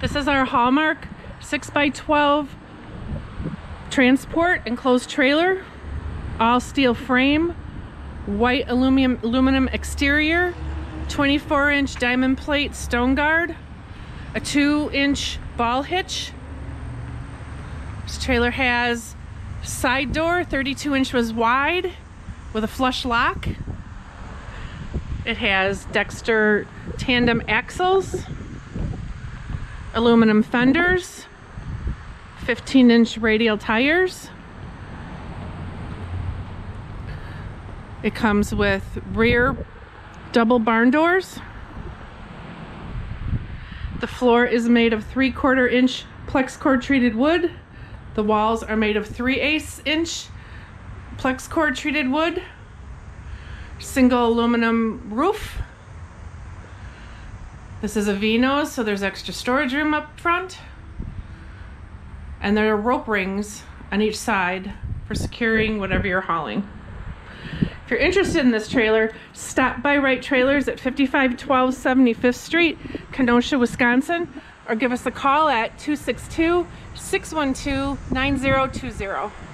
This is our Haulmark 6x12 transport enclosed trailer. All steel frame, white aluminum, aluminum exterior, 24 inch diamond plate stone guard, a 2 inch ball hitch. This trailer has side door, 32 inches wide with a flush lock. It has Dexter tandem axles, aluminum fenders, 15 inch radial tires. It comes with rear double barn doors. The floor is made of three quarter inch PlexCore treated wood. The walls are made of 3 eighths inch PlexCore treated wood. Single aluminum roof. This is a V-nose, so there's extra storage room up front. And there are rope rings on each side for securing whatever you're hauling. If you're interested in this trailer, stop by Right Trailers at 5512 75th Street, Kenosha, Wisconsin, or give us a call at 262 612 9020.